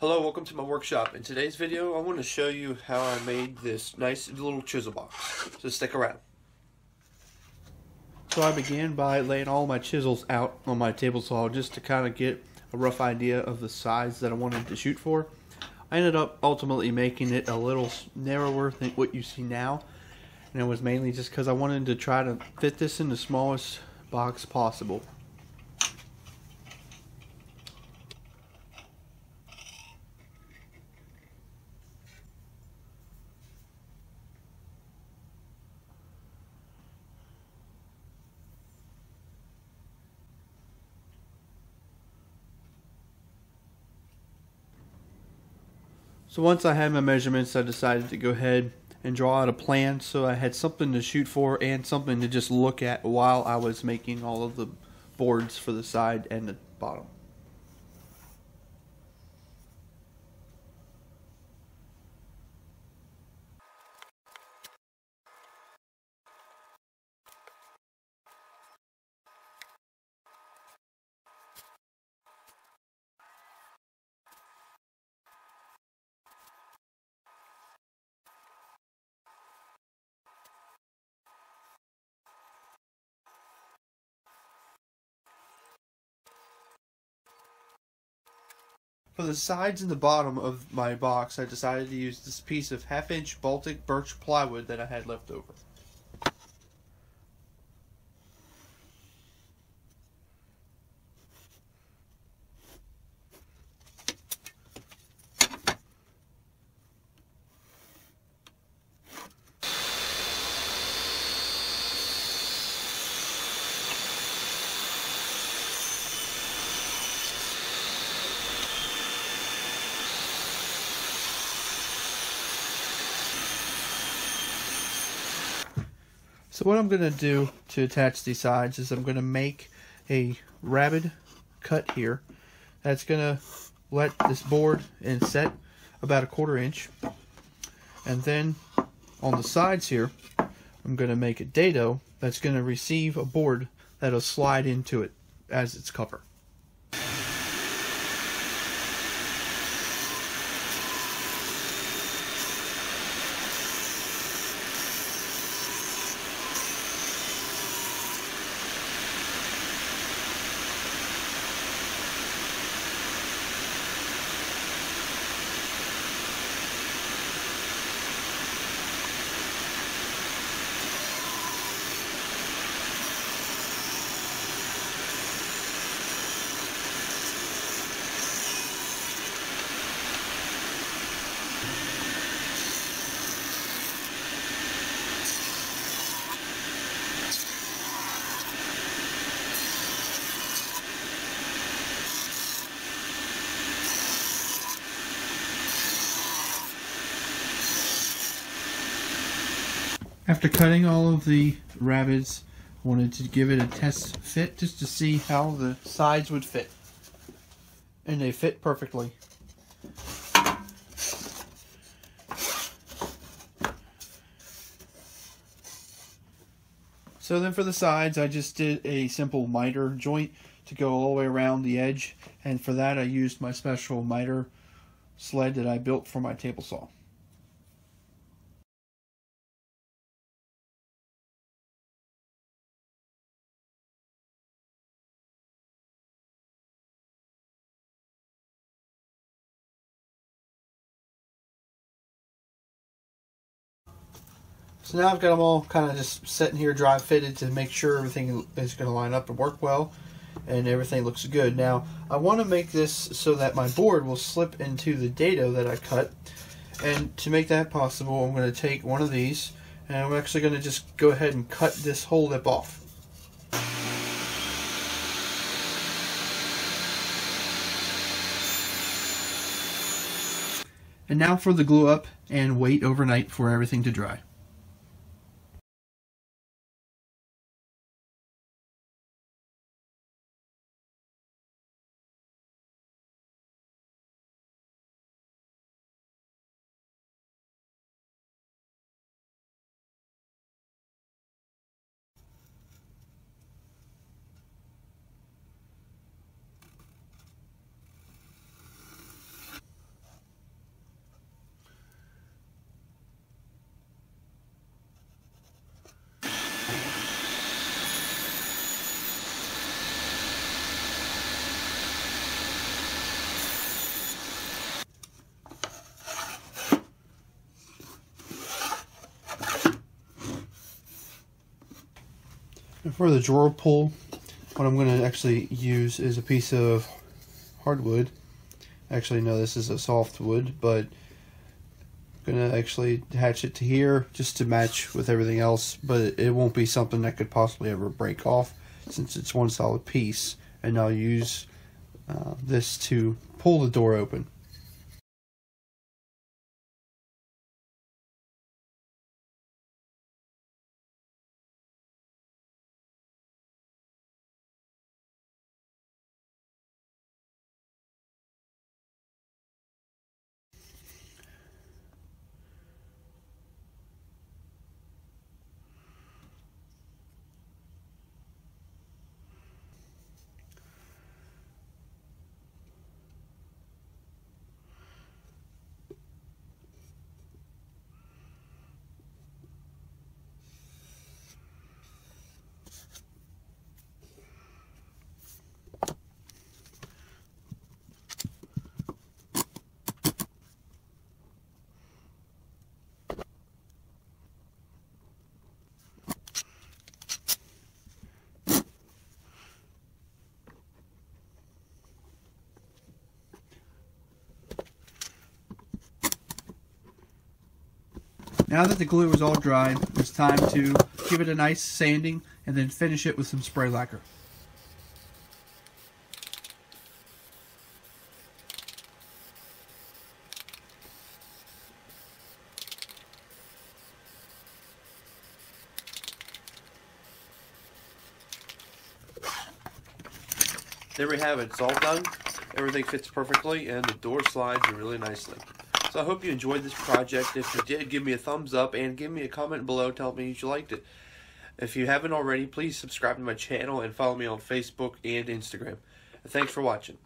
Hello, welcome to my workshop. In today's video, I want to show you how I made this nice little chisel box. So stick around. So I began by laying all my chisels out on my table saw just to kind of get a rough idea of the size that I wanted to shoot for. I ended up ultimately making it a little narrower than what you see now. And it was mainly just because I wanted to try to fit this in the smallest box possible. So once I had my measurements, I decided to go ahead and draw out a plan so I had something to shoot for and something to just look at while I was making all of the boards for the side and the bottom. For the sides and the bottom of my box, I decided to use this piece of half-inch Baltic birch plywood that I had left over. So what I'm going to do to attach these sides is I'm going to make a rabbet cut here that's going to let this board and set about a quarter inch and then on the sides here I'm going to make a dado that's going to receive a board that'll slide into it as its cover. After cutting all of the rabbets, I wanted to give it a test fit just to see how the sides would fit. And they fit perfectly. So then for the sides, I just did a simple miter joint to go all the way around the edge. And for that, I used my special miter sled that I built for my table saw. So now I've got them all kind of just sitting here dry fitted to make sure everything is going to line up and work well and everything looks good. Now I want to make this so that my board will slip into the dado that I cut and to make that possible I'm going to take one of these and I'm actually going to just go ahead and cut this whole lip off. And now for the glue up and wait overnight for everything to dry. For the drawer pull, what I'm going to actually use is a piece of hardwood. Actually, no, this is a soft wood, but I'm going to actually attach it to here just to match with everything else, but it won't be something that could possibly ever break off since it's one solid piece. And I'll use uh, this to pull the door open. Now that the glue is all dried, it's time to give it a nice sanding and then finish it with some spray lacquer. There we have it. It's all done. Everything fits perfectly and the door slides really nicely. So I hope you enjoyed this project. If you did, give me a thumbs up and give me a comment below. To tell me if you liked it. If you haven't already, please subscribe to my channel and follow me on Facebook and Instagram. Thanks for watching.